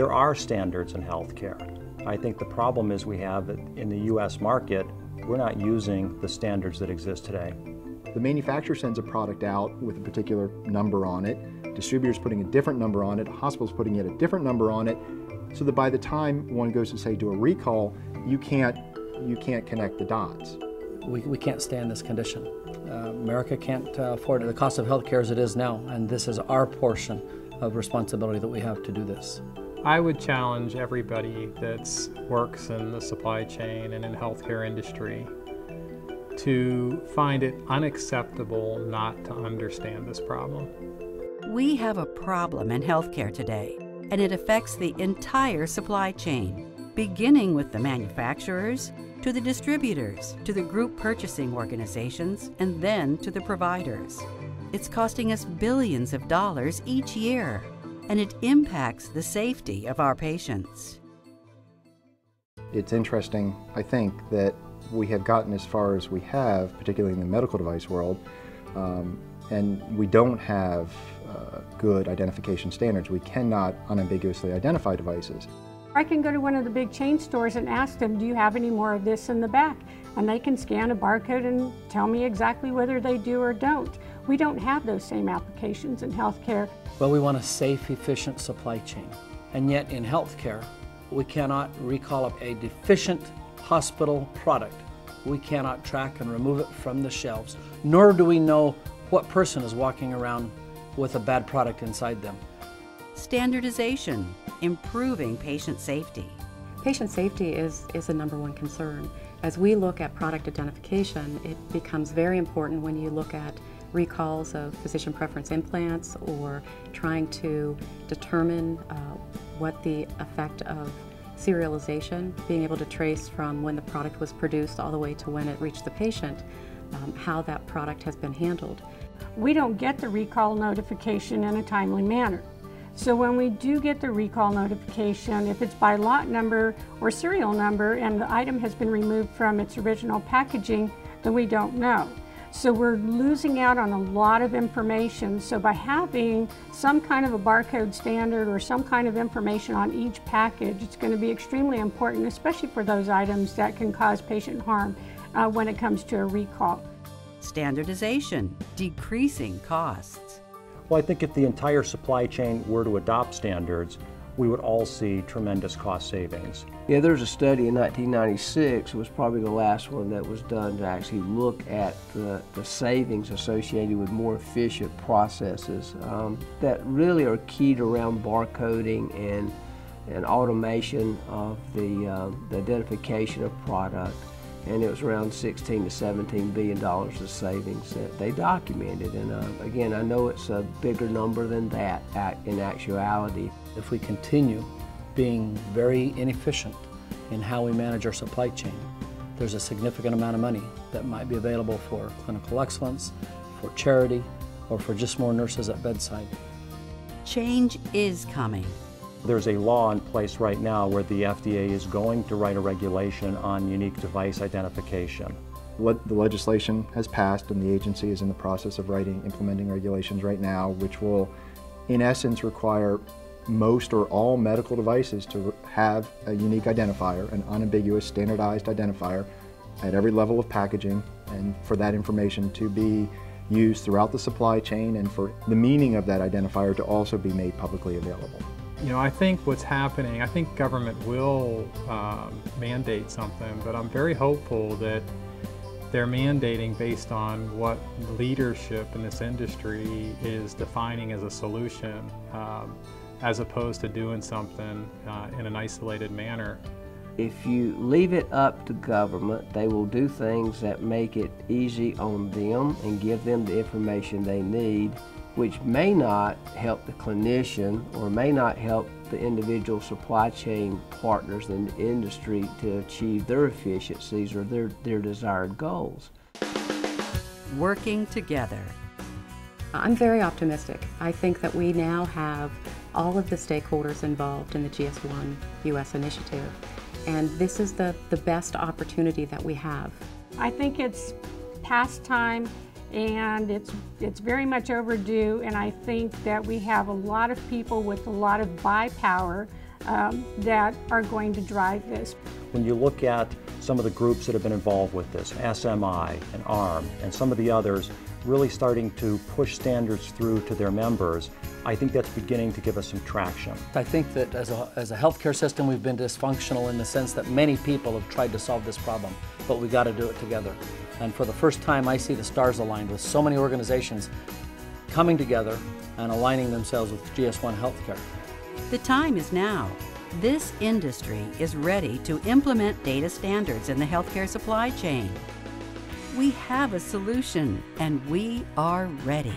There are standards in healthcare. I think the problem is we have that in the U.S. market, we're not using the standards that exist today. The manufacturer sends a product out with a particular number on it, distributors putting a different number on it, hospitals putting yet a different number on it, so that by the time one goes to say do a recall, you can't, you can't connect the dots. We, we can't stay in this condition. Uh, America can't uh, afford it. The cost of healthcare as it is now, and this is our portion of responsibility that we have to do this. I would challenge everybody that works in the supply chain and in healthcare industry to find it unacceptable not to understand this problem. We have a problem in healthcare today, and it affects the entire supply chain, beginning with the manufacturers, to the distributors, to the group purchasing organizations, and then to the providers. It's costing us billions of dollars each year, and it impacts the safety of our patients. It's interesting, I think, that we have gotten as far as we have, particularly in the medical device world, um, and we don't have uh, good identification standards. We cannot unambiguously identify devices. I can go to one of the big chain stores and ask them, do you have any more of this in the back? And they can scan a barcode and tell me exactly whether they do or don't. We don't have those same applications in healthcare. Well, we want a safe, efficient supply chain. And yet in healthcare, we cannot recall a deficient hospital product. We cannot track and remove it from the shelves, nor do we know what person is walking around with a bad product inside them. Standardization, improving patient safety. Patient safety is, is a number one concern. As we look at product identification, it becomes very important when you look at recalls of physician preference implants or trying to determine uh, what the effect of serialization, being able to trace from when the product was produced all the way to when it reached the patient, um, how that product has been handled. We don't get the recall notification in a timely manner. So when we do get the recall notification, if it's by lot number or serial number and the item has been removed from its original packaging, then we don't know. So we're losing out on a lot of information. So by having some kind of a barcode standard or some kind of information on each package, it's going to be extremely important, especially for those items that can cause patient harm uh, when it comes to a recall. Standardization, decreasing costs. Well, I think if the entire supply chain were to adopt standards, we would all see tremendous cost savings. Yeah, there's a study in 1996, it was probably the last one that was done to actually look at the, the savings associated with more efficient processes um, that really are keyed around barcoding and, and automation of the, uh, the identification of product and it was around 16 to 17 billion dollars of savings that they documented. And uh, again, I know it's a bigger number than that in actuality. If we continue being very inefficient in how we manage our supply chain, there's a significant amount of money that might be available for clinical excellence, for charity, or for just more nurses at bedside. Change is coming. There's a law in place right now where the FDA is going to write a regulation on unique device identification. The legislation has passed and the agency is in the process of writing, implementing regulations right now, which will, in essence, require most or all medical devices to have a unique identifier, an unambiguous standardized identifier at every level of packaging and for that information to be used throughout the supply chain and for the meaning of that identifier to also be made publicly available. You know, I think what's happening, I think government will um, mandate something, but I'm very hopeful that they're mandating based on what leadership in this industry is defining as a solution, um, as opposed to doing something uh, in an isolated manner. If you leave it up to government, they will do things that make it easy on them and give them the information they need which may not help the clinician or may not help the individual supply chain partners in the industry to achieve their efficiencies or their, their desired goals. Working together. I'm very optimistic. I think that we now have all of the stakeholders involved in the GS1 US initiative, and this is the, the best opportunity that we have. I think it's past time and it's, it's very much overdue and I think that we have a lot of people with a lot of buy power um, that are going to drive this. When you look at some of the groups that have been involved with this, SMI and AHRMM and some of the others, really starting to push standards through to their members, I think that's beginning to give us some traction. I think that as a, as a healthcare system, we've been dysfunctional in the sense that many people have tried to solve this problem, but we got to do it together. And for the first time, I see the stars aligned with so many organizations coming together and aligning themselves with GS1 Healthcare. The time is now. This industry is ready to implement data standards in the healthcare supply chain. We have a solution and we are ready.